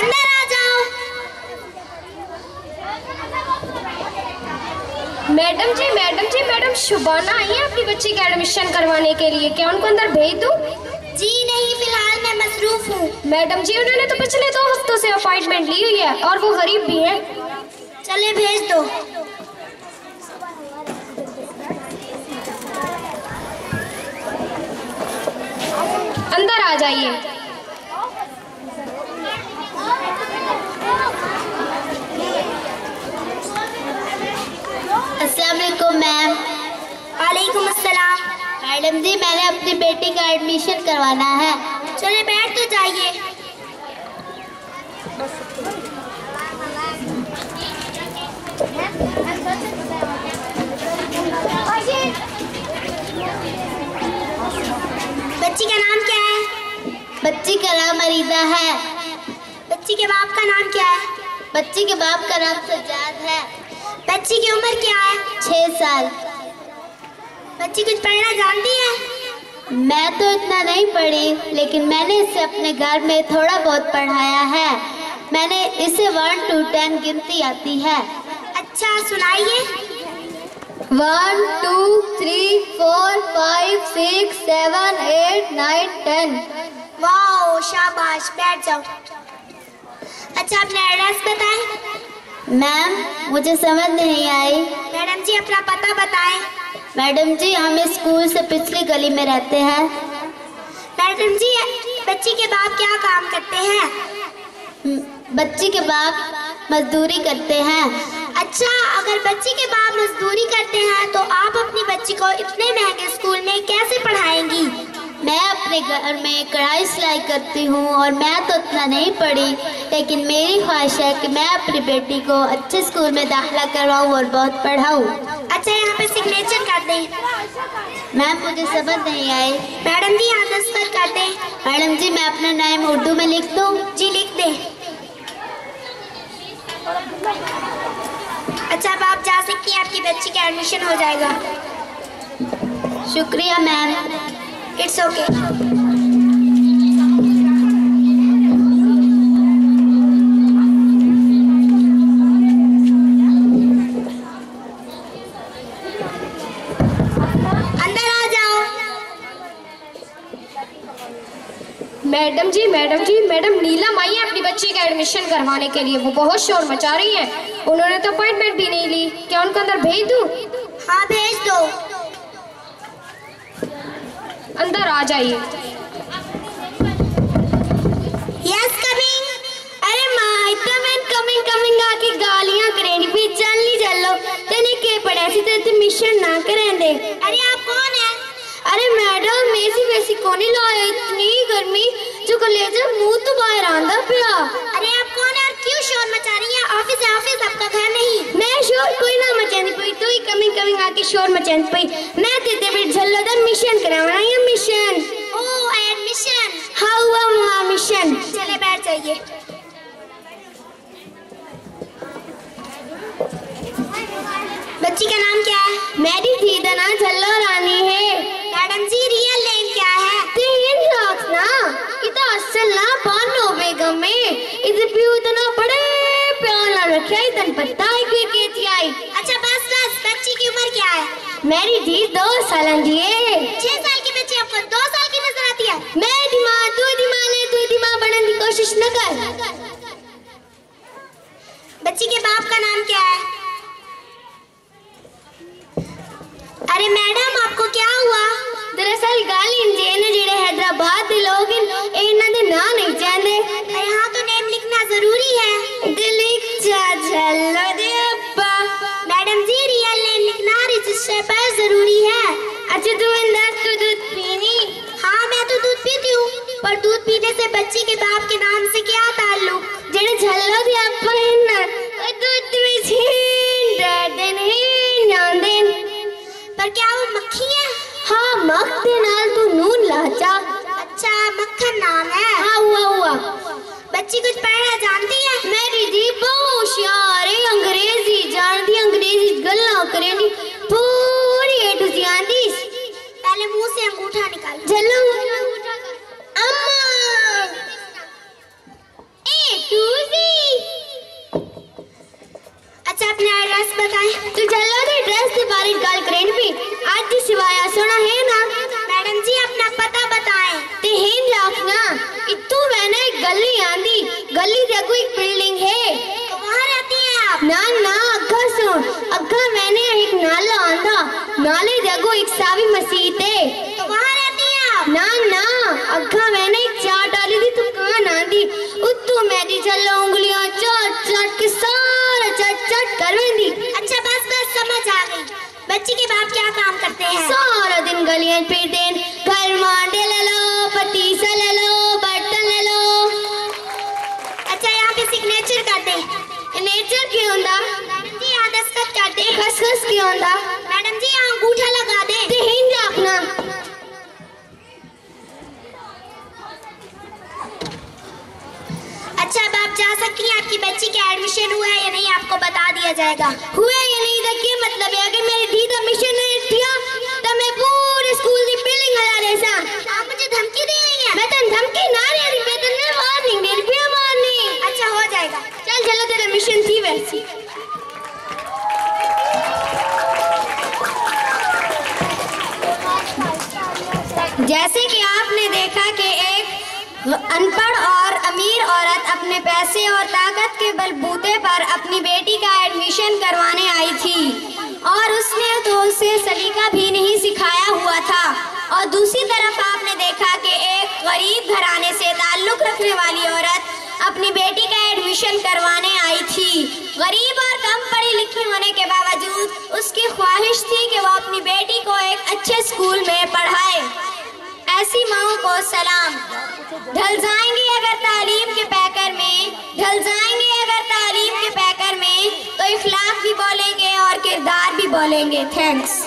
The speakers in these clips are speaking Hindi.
अंदर आ जाओ। Madam ji madam ji madam Shubana आई है आपकी बच्ची का एडमिशन करवाने के लिए। क्या उनको अंदर भेज दूँ? जी नहीं फ़िलहाल मैं मसरूफ हूँ। मैडम जी उन्होंने तो पिछले दो हफ्तों से अपॉइंटमेंट ली हुई है और वो गरीब भी है। चले भेज दो। अंदर आ जाइए अस्सलाम वालेकुम मैम वालेकुम अस्सलाम मैडम जी मैंने अपनी बेटी का एडमिशन करवाना है। चले बैठ तो जाइए। बच्ची का नाम क्या है? बच्ची का नाम अरीदा है। बच्ची के बाप का नाम क्या है? बच्ची के बाप का नाम सजाद है। बच्ची की उम्र क्या है? छह साल। बच्ची कुछ पढ़ना जानती है? मैं तो इतना नहीं पढ़ी लेकिन मैंने इसे अपने घर में थोड़ा बहुत पढ़ाया है। मैंने इसे वन टू टेन गिनती आती है। अच्छा सुनाइए। One two three four five six seven eight nine ten. Wow शाबाश बैठ जाओ। अच्छा अपना एड्रेस बताएँ। मैम मुझे समझ नहीं आई। मैडम जी अपना पता बताएँ। मैडम जी हम स्कूल से पिछली गली में रहते हैं। मैडम जी बच्ची के बाप क्या काम करते हैं? बच्ची के बाप मजदूरी करते हैं। अच्छा अगर बच्ची के बाप मजदूरी करते हैं तो आप अपनी बच्ची को इतने महँगे स्कूल में कैसे पढ़ाएँगी? मैं अपने घर में कढ़ाई सिलाई करती हूँ और मैं तो इतना नहीं पढ़ी लेकिन मेरी ख्वाहिश है कि मैं अपनी बेटी को अच्छे स्कूल में दाखिला करवाऊँ और बहुत पढ़ाऊँ। अच्छा यहाँ पे सिग्नेचर कर दें। मैम मुझे समझ नहीं आई। मैडम जी यहाँ दस्तखत कर दें मैडम जी मैं अपना नाम उर्दू में लिख दूँ? जी लिख दें। अच्छा अब आप जा सकती हैं आपकी बच्ची का एडमिशन हो जाएगा। शुक्रिया ma'am. It's okay madam ji madam ji, madam Neelam आई है अपनी बच्ची का एडमिशन करवाने के लिए। वो बहुत शोर मचा रही है। उन्होंने तो अपॉइंटमेंट भी नहीं ली। क्या उनको अंदर भेज दूँ हाँ भेज दो अंदर आ जाइए। यस अरे माँ कमिंग कमिंग आके गालियाँ करेंगी। भी चल नहीं चलो। तने के पड़े सी ते ते मिशन ना करें दे। अरे आप कौन है? अरे मैडम मेसी वैसी कोनी लाए इतनी गर्मी, जो कलेजा मुँह तो बाहर आंदा पिया। अरे आप क्यों शोर मचा रही हैं? ऑफ़िस है ऑफ़िस आपका घर नहीं। मैं शोर कोई ना मचानी पई तू ही कमिंग कमिंग आके शोर मचानी पई। मैं तेरे पे झल्लो दा मिशन करावना है मिशन ओ एडमिशन हाउ हुआ वहाँ मिशन चले बैठ जाइए। बच्ची का नाम क्या है? मेरी थी दना झल्लो रानी है। रखा इतन है थी आई। अच्छा बस बस बच्ची की उम्र क्या है? मेरी दी दो साल की है छह साल की बच्ची आपको दो साल की नज़र आती है? मैं दिमाग तू दिमाग तू दिमाग बनाने की कोशिश न कर। अच्छा तू अंदर तू दूध पीनी। हाँ मैं तो दूध पीती हूँ पर दूध पीने से बच्ची के बाप के नाम से क्या ताल्लुक? जेड़े झल्लो दे अब्बा इन दूध में छीन दर्द नहीं नांदेन पर क्या वो मक्खी है? हाँ मख दे नाल तू नून लाचा अच्छा मक्खन नाम है। हाँ हुआ हुआ। बच्ची कुछ पढ़ना जानती है? मेरी जी बहुत होशियार है अंग्रेज़ी जानती अंग्रेज़ी गल्ला करेंदी से अंगूठा निकाल जलो अच्छा अपने एड्रेस तो करें भी। आज तो सिवाया है ना। मैडम जी अपना पता बताएँ। ते हेन इतू मैंने एक गली आंदी गली देखो एक बिल्डिंग है। तो वहाँ रहती है आप? ना ना सुन। मैंने नाला आंदा। नाले देखो एक सावी मस्जिद है तो। वहाँ रहती हैं आप ना ना अग्गा मैंने एक चाट डाली थी तू कहाँ आंदी। उत्तू मैं दी चलो उंगलियाँ चट चट के सारा चट चट कर दी अच्छा बस बस समझ आ गई। बच्ची के बाप क्या काम करते हैं? सारा दिन गलियाँ फिरते हैं घर मांडे खसखस क्यों आंदा? मैडम जी यहाँ अंगूठा लगा दे। ते हिंद अपना। अच्छा अब आप जा सकती हैं। आपकी बच्ची का एडमिशन हुआ है या नहीं आपको बता दिया जाएगा। हुआ या नहीं? देखिए अनपढ़ और अमीर औरत अपने पैसे और ताकत के बलबूते पर अपनी बेटी का एडमिशन करवाने आई थी। और उसने तो उसे सलीका भी नहीं सिखाया हुआ था। और दूसरी तरफ़ आपने देखा कि एक गरीब घराने से ताल्लुक रखने वाली औरत अपनी बेटी का एडमिशन करवाने आई थी। गरीब और कम पढ़ी लिखी होने के बावजूद उसकी ख्वाहिश थी कि वो अपनी बेटी को एक अच्छे स्कूल में पढ़ाए। ऐसी माओ को सलाम। ढल जाएँगी अगर तालीम के पैकर में, ढल जाएँगी अगर तालीम के पैकर में तो इखलाक भी बोलेंगे और किरदार भी बोलेंगे। थैंक्स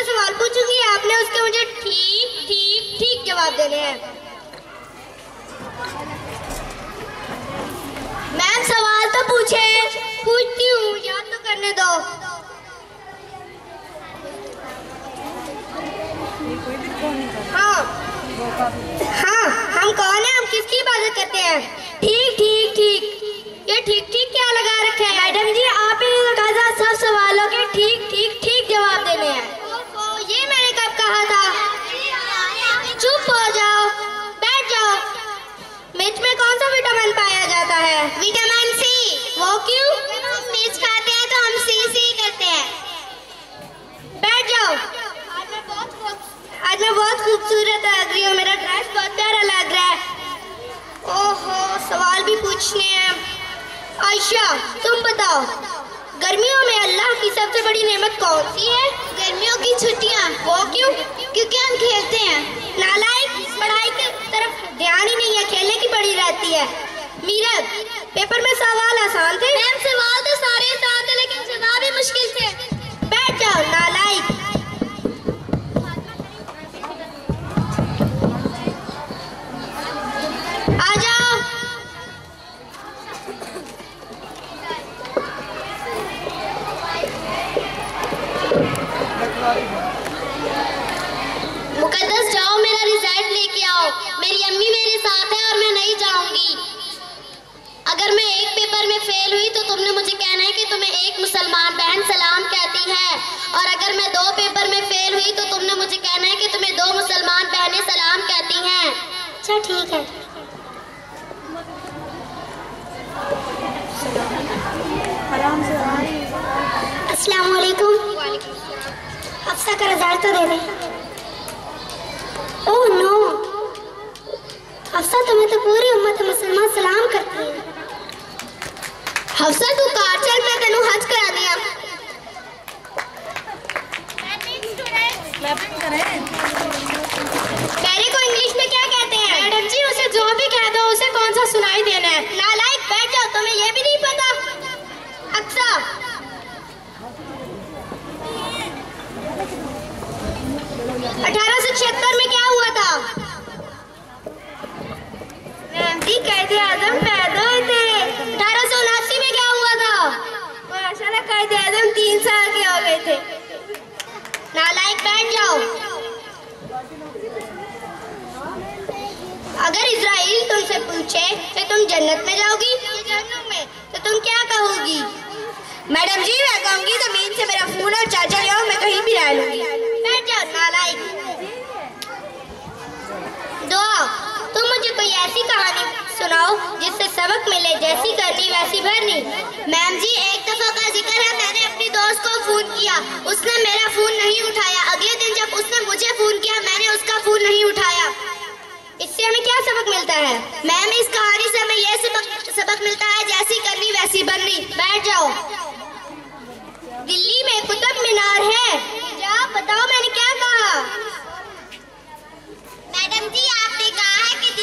आपसे सवाल पूछूँगी, आपने उसके मुझे ठीक ठीक ठीक जवाब देने हैं। मैम, सवाल तो पूछे। पूछती हूँ, याद तो करने दो। हाँ हाँ हम कौन है? हम किसकी इबादत की तरफ़ ध्यान ही नहीं है, खेलने की पड़ी रहती है। मीरत पेपर में सवाल आसान थे? मैम सवाल तो सारे आसान थे, लेकिन जवाब ही मुश्किल थे। मेरी अम्मी मेरे साथ है और मैं नहीं जाऊँगी। अगर मैं एक पेपर में फेल हुई तो तुमने मुझे कहना है कि तुम्हें एक मुसलमान बहन सलाम कहती है। और अगर मैं दो पेपर में फेल हुई तो तुमने मुझे कहना है कि तुम्हें दो मुसलमान बहनें सलाम कहती हैं। अच्छा ठीक है। अस्सलाम वालेकुम हफ्सा का रिज़ल्ट तो दे दे। ओह नो हफ्सा तुम्हें तो पूरी उम्मत मुसलमान सलाम करती है। हफ्सा तू कार चल मैं तेनू हज करा दिया। मेरे को इंग्लिश में क्या कहते हैं? मैडम जी उसे जो भी कह दो उसे कौन सा सुनाई देना है? नालायक बैठ जाओ तुम्हें ये भी नहीं पता। अक्सा अठारह सौ छिहत्तर में क्या कायदे आज़म पैदा हुए थे। अठारह सौ उनासी में क्या हुआ था? और अचानक आज़म तीन साल के हो गए थे। नालायक बैठ जाओ। अगर इसराइल तुमसे पूछे कि तुम जन्नत में जाओगी में। तो तुम क्या कहोगी? मैडम जी, मैं कहूँगी, ज़मीन से मेरा फ़ोन और चाचा जाओ मैं कहीं भी रह लूँगी। बैठ जाओ, नालायक। दो। तुम मुझे कोई ऐसी कहानी सुनाओ जिससे सबक मिले, जैसी करनी, वैसी भरनी। मैम जी, एक दफ़ा का ज़िक्र है, मैंने अपनी दोस्त को फ़ोन किया। उसने मेरा फ़ोन नहीं उठाया। अगले दिन जब उसने मुझे फ़ोन किया, मैंने उसका फ़ोन नहीं उठाया। इससे हमें क्या सबक मिलता है? मैम, इस कहानी से हमें यह सबक सबक मिलता है, जैसी करनी, वैसी बननी बैठ जाओ। दिल्ली में कुतुब मीनार है। जाओ बताओ, मैंने क्या कहा? मैडम जी आपने कहा है कि